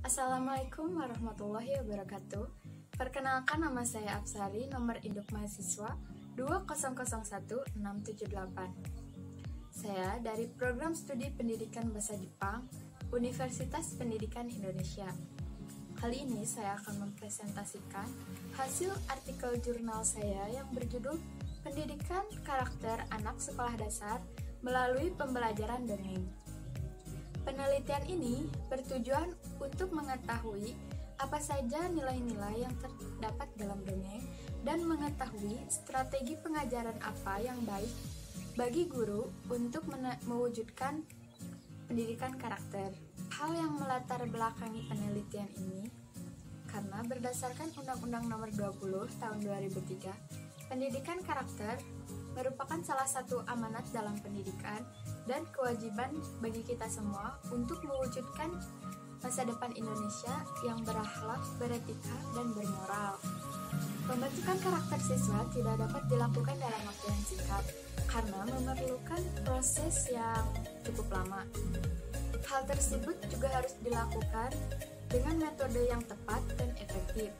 Assalamualaikum warahmatullahi wabarakatuh. Perkenalkan nama saya Absari, nomor induk mahasiswa 2001678. Saya dari Program Studi Pendidikan Bahasa Jepang, Universitas Pendidikan Indonesia. Kali ini saya akan mempresentasikan hasil artikel jurnal saya yang berjudul Pendidikan Karakter Anak Sekolah Dasar melalui Pembelajaran Dongeng. Penelitian ini bertujuan untuk mengetahui apa saja nilai-nilai yang terdapat dalam dongeng dan mengetahui strategi pengajaran apa yang baik bagi guru untuk mewujudkan pendidikan karakter. Hal yang melatar belakangi penelitian ini karena berdasarkan Undang-Undang Nomor 20 Tahun 2003, pendidikan karakter merupakan salah satu amanat dalam pendidikan dan kewajiban bagi kita semua untuk mewujudkan masa depan Indonesia yang berakhlak, beretika, dan bermoral. Pembentukan karakter siswa tidak dapat dilakukan dalam waktu yang singkat karena memerlukan proses yang cukup lama. Hal tersebut juga harus dilakukan dengan metode yang tepat dan efektif.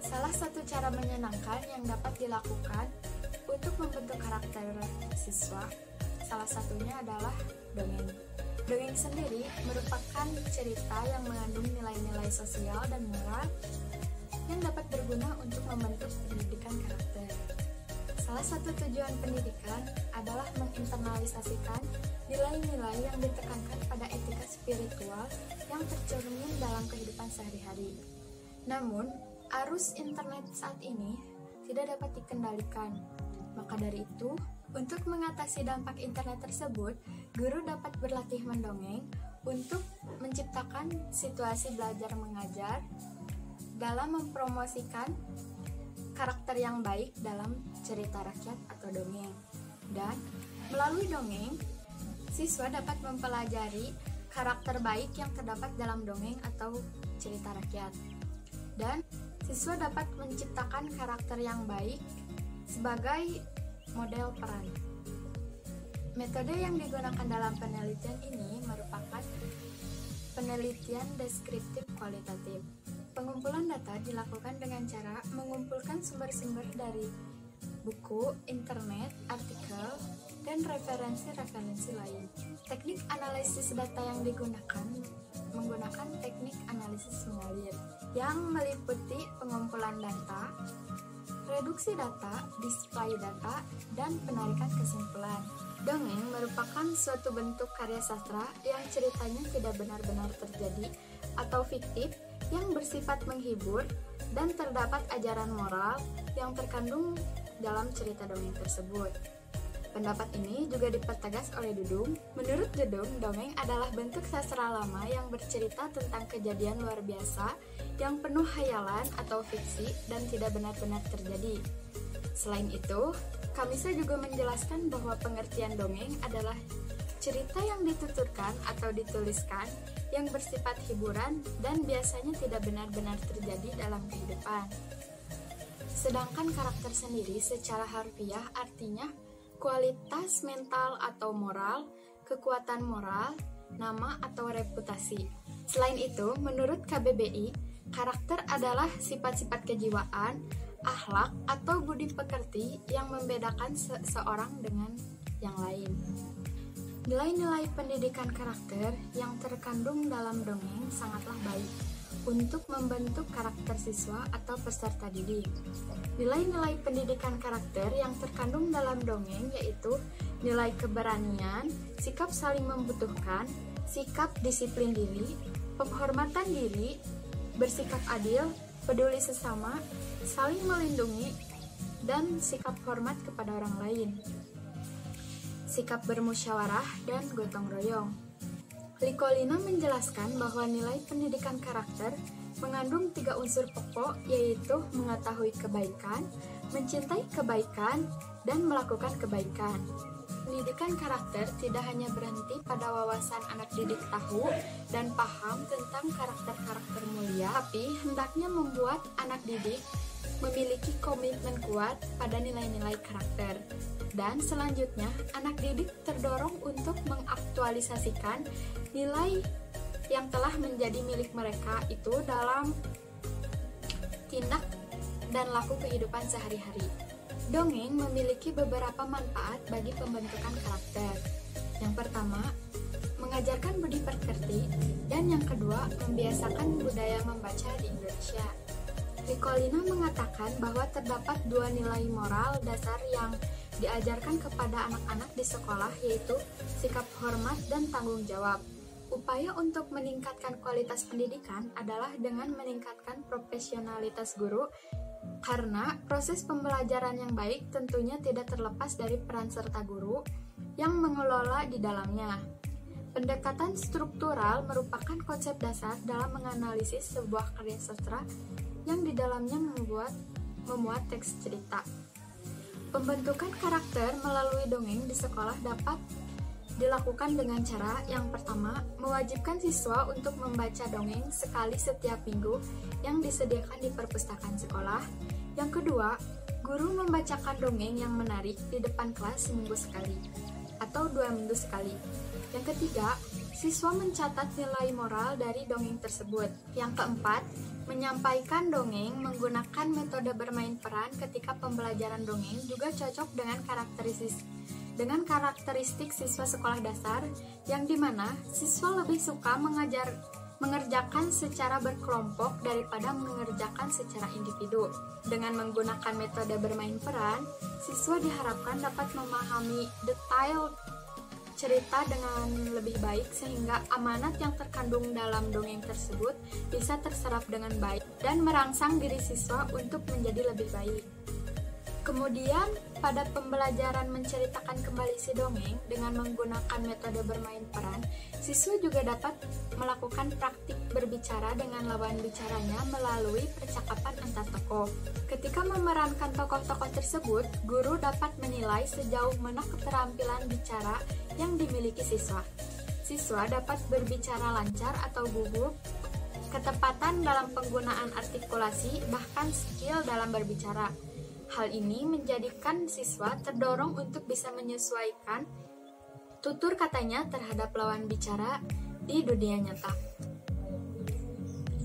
Salah satu cara menyenangkan yang dapat dilakukan untuk membentuk karakter siswa Salah satunya adalah dongeng. Dongeng sendiri merupakan cerita yang mengandung nilai-nilai sosial dan moral yang dapat berguna untuk membentuk pendidikan karakter. Salah satu tujuan pendidikan adalah menginternalisasikan nilai-nilai yang ditekankan pada etika spiritual yang tercermin dalam kehidupan sehari-hari. Namun, arus internet saat ini tidak dapat dikendalikan. Maka dari itu, untuk mengatasi dampak internet tersebut, guru dapat berlatih mendongeng untuk menciptakan situasi belajar mengajar dalam mempromosikan karakter yang baik dalam cerita rakyat atau dongeng. Dan melalui dongeng, siswa dapat mempelajari karakter baik yang terdapat dalam dongeng atau cerita rakyat. Dan siswa dapat menciptakan karakter yang baik sebagai model peran. Metode yang digunakan dalam penelitian ini merupakan penelitian deskriptif kualitatif. Pengumpulan data dilakukan dengan cara mengumpulkan sumber-sumber dari buku, internet, artikel, dan referensi-referensi lain. Teknik analisis data yang digunakan menggunakan teknik analisis mengalir yang meliputi pengumpulan data, reduksi data, display data, dan penarikan kesimpulan. Dongeng merupakan suatu bentuk karya sastra yang ceritanya tidak benar-benar terjadi atau fiktif yang bersifat menghibur dan terdapat ajaran moral yang terkandung dalam cerita dongeng tersebut. Pendapat ini juga dipertegas oleh Dudung. Menurut Dudung, dongeng adalah bentuk sastra lama yang bercerita tentang kejadian luar biasa yang penuh hayalan atau fiksi dan tidak benar-benar terjadi. Selain itu, Kamisa juga menjelaskan bahwa pengertian dongeng adalah cerita yang dituturkan atau dituliskan yang bersifat hiburan dan biasanya tidak benar-benar terjadi dalam kehidupan. Sedangkan karakter sendiri secara harfiah artinya kualitas mental atau moral, kekuatan moral, nama atau reputasi. Selain itu, menurut KBBI, karakter adalah sifat-sifat kejiwaan, akhlak, atau budi pekerti yang membedakan seseorang dengan yang lain. Nilai-nilai pendidikan karakter yang terkandung dalam dongeng sangatlah baik untuk membentuk karakter siswa atau peserta didik. Nilai-nilai pendidikan karakter yang terkandung dalam dongeng yaitu nilai keberanian, sikap saling membutuhkan, sikap disiplin diri, penghormatan diri, bersikap adil, peduli sesama, saling melindungi, dan sikap hormat kepada orang lain. Sikap bermusyawarah dan gotong royong. Likolina menjelaskan bahwa nilai pendidikan karakter mengandung tiga unsur pokok yaitu mengetahui kebaikan, mencintai kebaikan, dan melakukan kebaikan. Pendidikan karakter tidak hanya berhenti pada wawasan anak didik tahu dan paham tentang karakter-karakter mulia, tapi hendaknya membuat anak didik memiliki komitmen kuat pada nilai-nilai karakter. Dan selanjutnya, anak didik terdorong untuk mengaktualisasikan nilai yang telah menjadi milik mereka itu dalam tindak dan laku kehidupan sehari-hari. Dongeng memiliki beberapa manfaat bagi pembentukan karakter. Yang pertama, mengajarkan budi pekerti, dan yang kedua, membiasakan budaya membaca di Indonesia. Nicolina mengatakan bahwa terdapat dua nilai moral dasar yang diajarkan kepada anak-anak di sekolah yaitu sikap hormat dan tanggung jawab. Upaya untuk meningkatkan kualitas pendidikan adalah dengan meningkatkan profesionalitas guru karena proses pembelajaran yang baik tentunya tidak terlepas dari peran serta guru yang mengelola di dalamnya. Pendekatan struktural merupakan konsep dasar dalam menganalisis sebuah karya sastra yang di dalamnya membuat memuat teks cerita. Pembentukan karakter melalui dongeng di sekolah dapat dilakukan dengan cara yang pertama, mewajibkan siswa untuk membaca dongeng sekali setiap minggu yang disediakan di perpustakaan sekolah. Yang kedua, guru membacakan dongeng yang menarik di depan kelas seminggu sekali atau dua minggu sekali. Yang ketiga, siswa mencatat nilai moral dari dongeng tersebut. Yang keempat, menyampaikan dongeng menggunakan metode bermain peran ketika pembelajaran dongeng juga cocok dengan karakteristik dengan karakteristik siswa sekolah dasar yang di mana siswa lebih suka mengajar mengerjakan secara berkelompok daripada mengerjakan secara individu. Dengan menggunakan metode bermain peran, siswa diharapkan dapat memahami detail cerita dengan lebih baik sehingga amanat yang terkandung dalam dongeng tersebut bisa terserap dengan baik dan merangsang diri siswa untuk menjadi lebih baik. Kemudian, pada pembelajaran menceritakan kembali si dongeng dengan menggunakan metode bermain peran, siswa juga dapat melakukan praktik berbicara dengan lawan bicaranya melalui percakapan antar tokoh. Ketika memerankan tokoh-tokoh tersebut, guru dapat menilai sejauh mana keterampilan bicara yang dimiliki siswa. Siswa dapat berbicara lancar atau gugup, ketepatan dalam penggunaan artikulasi, bahkan skill dalam berbicara. Hal ini menjadikan siswa terdorong untuk bisa menyesuaikan tutur katanya terhadap lawan bicara di dunia nyata.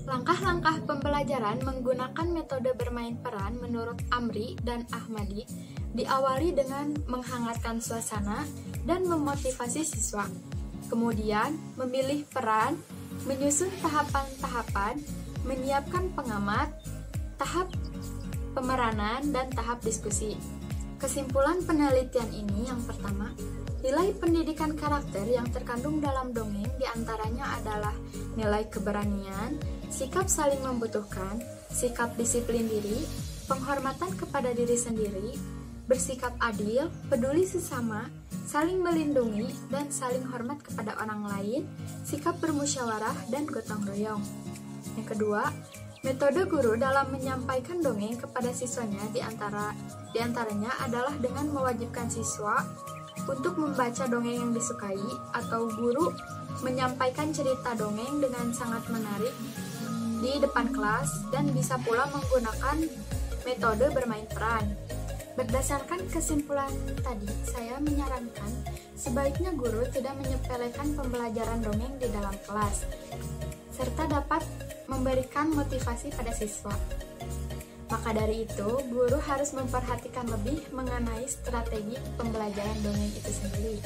Langkah-langkah pembelajaran menggunakan metode bermain peran menurut Amri dan Ahmadi diawali dengan menghangatkan suasana dan memotivasi siswa. Kemudian, memilih peran, menyusun tahapan-tahapan, menyiapkan pengamat, tahap pemeranan, dan tahap diskusi. Kesimpulan penelitian ini yang pertama, nilai pendidikan karakter yang terkandung dalam dongeng di antaranya adalah nilai keberanian, sikap saling membutuhkan, sikap disiplin diri, penghormatan kepada diri sendiri, bersikap adil, peduli sesama, saling melindungi, dan saling hormat kepada orang lain, sikap bermusyawarah, dan gotong royong. Yang kedua, Metode guru dalam menyampaikan dongeng kepada siswanya di antara, di antaranya adalah dengan mewajibkan siswa untuk membaca dongeng yang disukai atau guru menyampaikan cerita dongeng dengan sangat menarik di depan kelas dan bisa pula menggunakan metode bermain peran. Berdasarkan kesimpulan tadi, saya menyarankan sebaiknya guru tidak menyepelekan pembelajaran dongeng di dalam kelas, serta dapat memberikan motivasi pada siswa. Maka dari itu, guru harus memperhatikan lebih mengenai strategi pembelajaran dongeng itu sendiri.